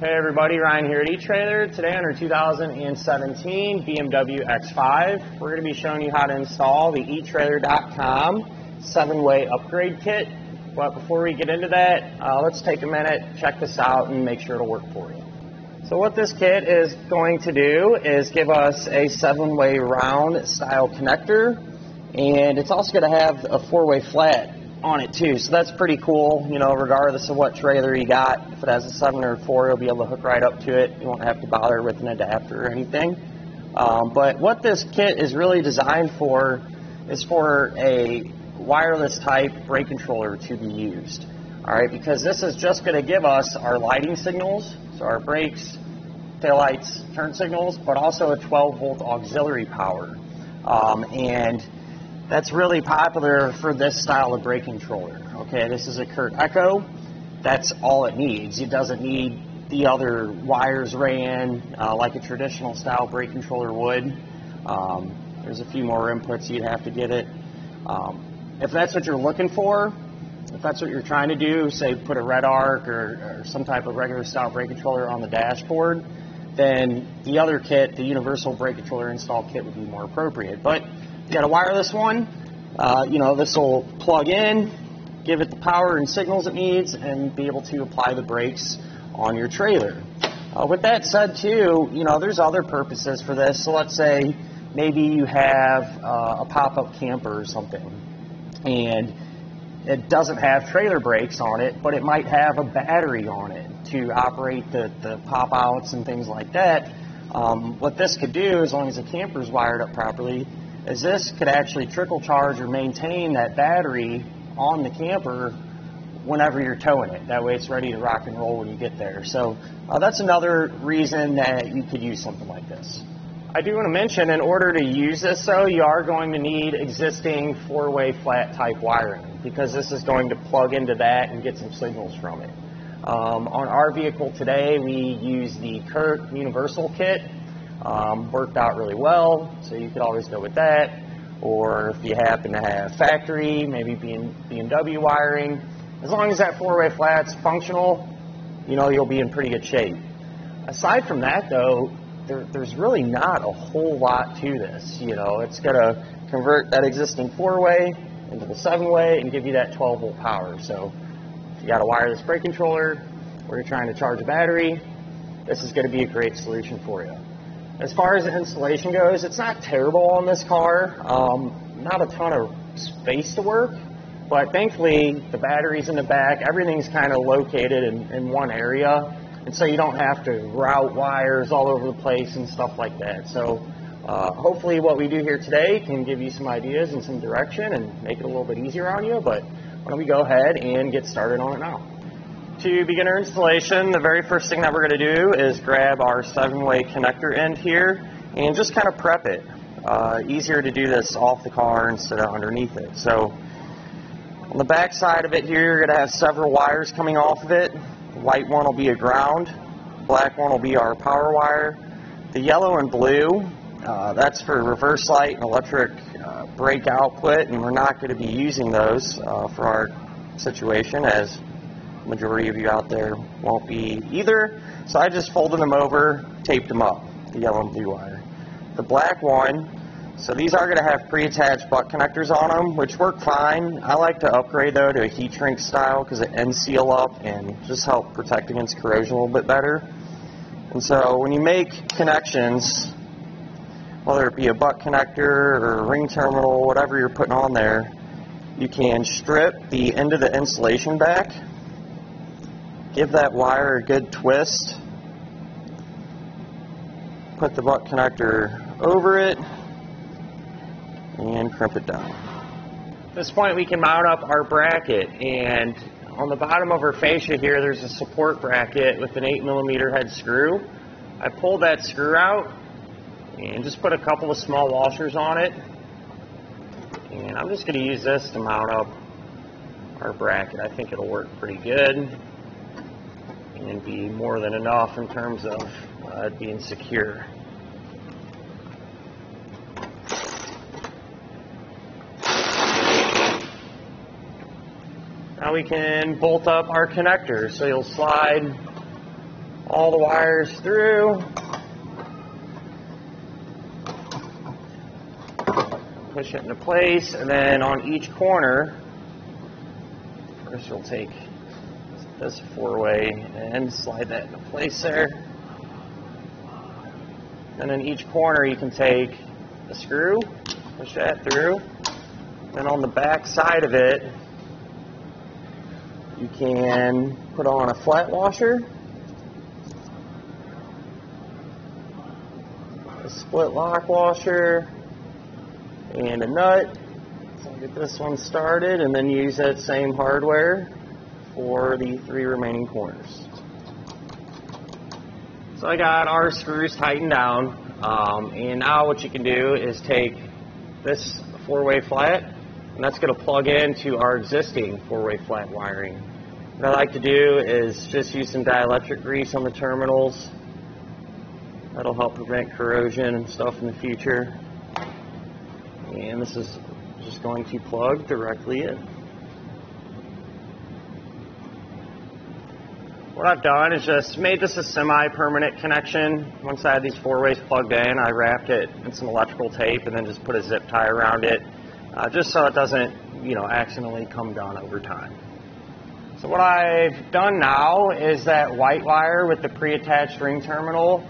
Hey everybody, Ryan here at E-Trailer. Today on our 2017 BMW X5, we're going to be showing you how to install the eTrailer.com seven-way upgrade kit. But before we get into that, uh, let's take a minute, check this out, and make sure it'll work for you. So what this kit is going to do is give us a seven-way round style connector, and it's also going to have a four-way flat on it too. So that's pretty cool, you know, regardless of what trailer you got. If it has a 7 or 4, you'll be able to hook right up to it. You won't have to bother with an adapter or anything. Um, but what this kit is really designed for is for a wireless type brake controller to be used. All right, because this is just going to give us our lighting signals, so our brakes, taillights, turn signals, but also a 12 volt auxiliary power. Um, and that's really popular for this style of brake controller. Okay, this is a Curt Echo. That's all it needs. It doesn't need the other wires ran uh, like a traditional style brake controller would. Um, there's a few more inputs you'd have to get it. Um, if that's what you're looking for, if that's what you're trying to do, say put a Redarc or, or some type of regular style brake controller on the dashboard, then the other kit, the universal brake controller install kit, would be more appropriate. But got a wireless one. Uh, you know, this will plug in, give it the power and signals it needs, and be able to apply the brakes on your trailer. Uh, with that said, too, you know, there's other purposes for this. So let's say maybe you have uh, a pop-up camper or something, and it doesn't have trailer brakes on it, but it might have a battery on it to operate the, the pop-outs and things like that. Um, what this could do, as long as the camper is wired up properly, is this could actually trickle charge or maintain that battery on the camper whenever you're towing it. That way it's ready to rock and roll when you get there. So uh, that's another reason that you could use something like this. I do want to mention in order to use this though, you are going to need existing four-way flat type wiring because this is going to plug into that and get some signals from it. Um, on our vehicle today, we use the Curt Universal Kit um, worked out really well, so you could always go with that. Or if you happen to have factory, maybe BMW wiring, as long as that four-way flat's functional, you know you'll be in pretty good shape. Aside from that, though, there, there's really not a whole lot to this. You know, it's going to convert that existing four-way into the seven-way and give you that 12-volt power. So if you got a wireless brake controller or you're trying to charge a battery, this is going to be a great solution for you. As far as the installation goes, it's not terrible on this car. Um, not a ton of space to work, but thankfully the batteries in the back, everything's kind of located in, in one area, and so you don't have to route wires all over the place and stuff like that. So uh, hopefully what we do here today can give you some ideas and some direction and make it a little bit easier on you, but why don't we go ahead and get started on it now. To begin our installation, the very first thing that we're going to do is grab our seven-way connector end here and just kind of prep it. Uh, easier to do this off the car instead of underneath it. So on the back side of it here, you're going to have several wires coming off of it. The white one will be a ground. Black one will be our power wire. The yellow and blue, uh, that's for reverse light and electric uh, brake output, and we're not going to be using those uh, for our situation as majority of you out there won't be either. So I just folded them over, taped them up, the yellow and blue wire. The black one, so these are going to have pre-attached butt connectors on them, which work fine. I like to upgrade though to a heat shrink style because it ends seal up and just help protect against corrosion a little bit better. And so when you make connections, whether it be a butt connector or a ring terminal, whatever you're putting on there, you can strip the end of the insulation back Give that wire a good twist. Put the butt connector over it and crimp it down. At this point we can mount up our bracket and on the bottom of our fascia here there's a support bracket with an 8 millimeter head screw. I pulled that screw out and just put a couple of small washers on it and I'm just going to use this to mount up our bracket. I think it'll work pretty good and be more than enough in terms of uh, being secure. Now we can bolt up our connectors. So you'll slide all the wires through. Push it into place, and then on each corner, first we'll take this four-way and slide that into place there. And in each corner you can take a screw, push that through. Then on the back side of it, you can put on a flat washer, a split lock washer, and a nut. So get this one started and then use that same hardware for the three remaining corners. So I got our screws tightened down, um, and now what you can do is take this four-way flat, and that's going to plug into our existing four-way flat wiring. What I like to do is just use some dielectric grease on the terminals. That'll help prevent corrosion and stuff in the future. And this is just going to plug directly in. What I've done is just made this a semi-permanent connection. Once I had these four ways plugged in, I wrapped it in some electrical tape and then just put a zip tie around it, uh, just so it doesn't, you know, accidentally come down over time. So what I've done now is that white wire with the pre-attached ring terminal,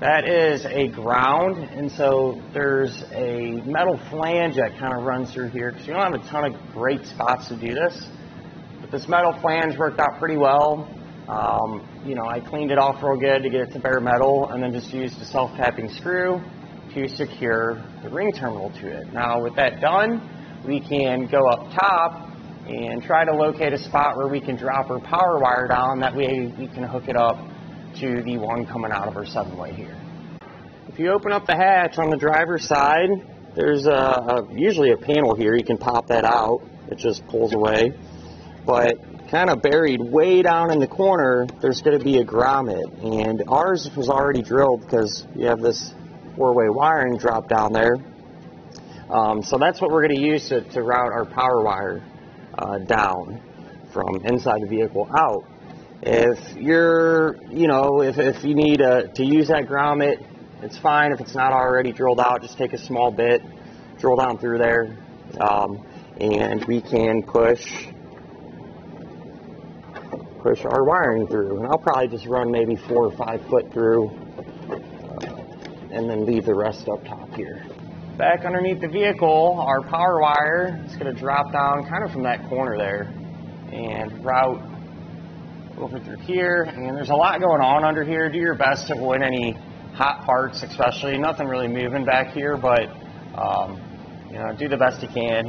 that is a ground, and so there's a metal flange that kind of runs through here because you don't have a ton of great spots to do this. But this metal flange worked out pretty well. Um, you know, I cleaned it off real good to get it to bare metal and then just used a self-tapping screw to secure the ring terminal to it. Now with that done, we can go up top and try to locate a spot where we can drop our power wire down. That way we can hook it up to the one coming out of our seven-way here. If you open up the hatch on the driver's side, there's a, a, usually a panel here. You can pop that out. It just pulls away. But kind of buried way down in the corner, there's going to be a grommet. And ours was already drilled because you have this four-way wiring drop down there. Um, so that's what we're going to use to, to route our power wire uh, down from inside the vehicle out. If you're, you know, if, if you need a, to use that grommet, it's fine. If it's not already drilled out, just take a small bit, drill down through there, um, and we can push push our wiring through. And I'll probably just run maybe four or five foot through uh, and then leave the rest up top here. Back underneath the vehicle, our power wire is going to drop down kind of from that corner there and route over through here. And there's a lot going on under here. Do your best to avoid any hot parts, especially. Nothing really moving back here, but um, you know, do the best you can.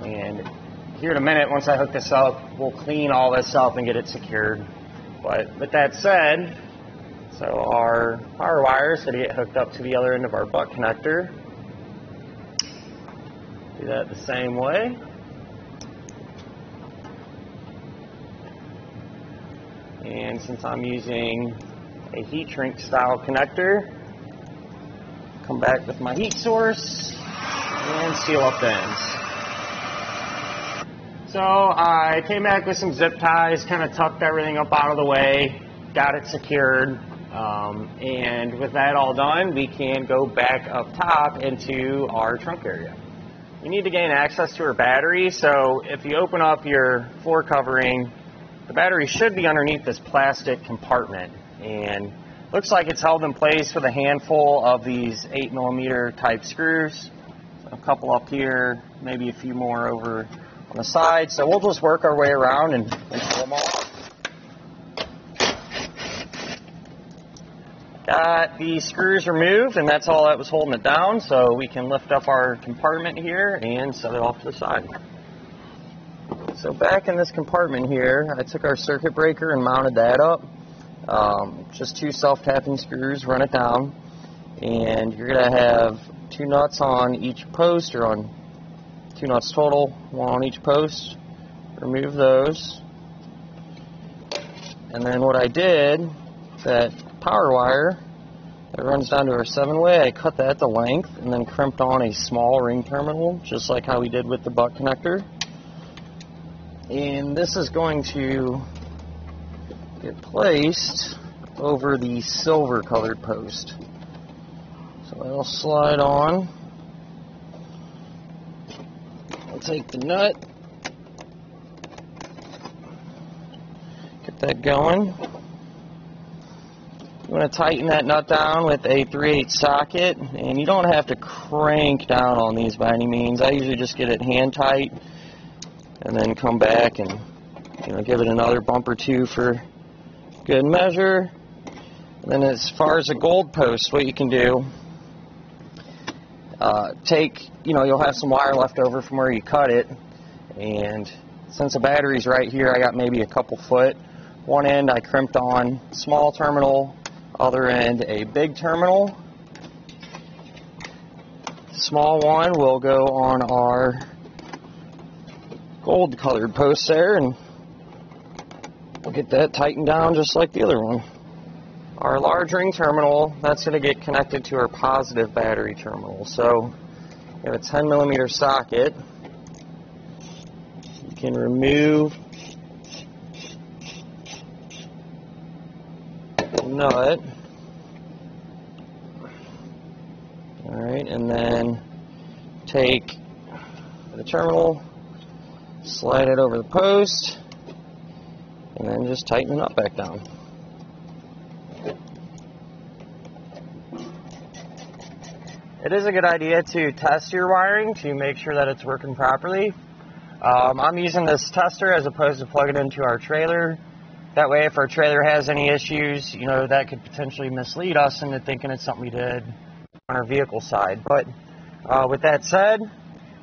And here in a minute, once I hook this up, we'll clean all this up and get it secured. But with that said, so our power wire is going to get hooked up to the other end of our butt connector. Do that the same way. And since I'm using a heat shrink style connector, come back with my heat source and seal up the ends. So I came back with some zip ties, kind of tucked everything up out of the way, got it secured, um, and with that all done, we can go back up top into our trunk area. You need to gain access to our battery, so if you open up your floor covering, the battery should be underneath this plastic compartment, and looks like it's held in place with a handful of these 8 millimeter type screws. A couple up here, maybe a few more over on the side. So we'll just work our way around and, and pull them all off. Got the screws removed, and that's all that was holding it down. So we can lift up our compartment here and set it off to the side. So back in this compartment here, I took our circuit breaker and mounted that up. Um, just two self-tapping screws, run it down, and you're going to have two nuts on each post or on two nuts total, one on each post. Remove those. And then what I did, that power wire that runs down to our seven way, I cut that to length and then crimped on a small ring terminal, just like how we did with the butt connector. And this is going to get placed over the silver colored post. So it'll slide on. I'll take the nut, get that going. You want to tighten that nut down with a 3 8 socket, and you don't have to crank down on these by any means. I usually just get it hand tight, and then come back and you know give it another bump or two for good measure. And then as far as a gold post, what you can do, uh, take, you know, you'll have some wire left over from where you cut it, and since the battery's right here, I got maybe a couple foot. One end I crimped on small terminal, other end a big terminal. Small one will go on our gold colored post there, and we'll get that tightened down just like the other one. Our large ring terminal, that's going to get connected to our positive battery terminal. So we have a 10 millimeter socket. You can remove the nut. Alright, and then take the terminal, slide it over the post, and then just tighten it up back down. It is a good idea to test your wiring to make sure that it's working properly. Um, I'm using this tester as opposed to plugging into our trailer. That way, if our trailer has any issues, you know, that could potentially mislead us into thinking it's something we did on our vehicle side. But uh, with that said,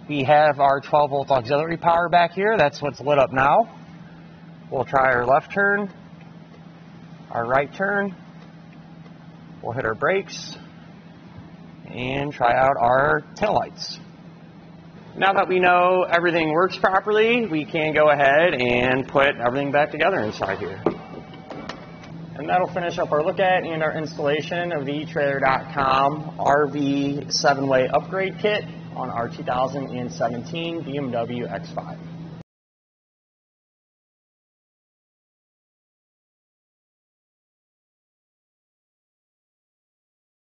we have our 12 volt auxiliary power back here. That's what's lit up now. We'll try our left turn, our right turn. We'll hit our brakes and try out our tail lights. Now that we know everything works properly, we can go ahead and put everything back together inside here. And that'll finish up our look at and our installation of the eTrailer.com RV 7-way upgrade kit on our 2017 BMW X5.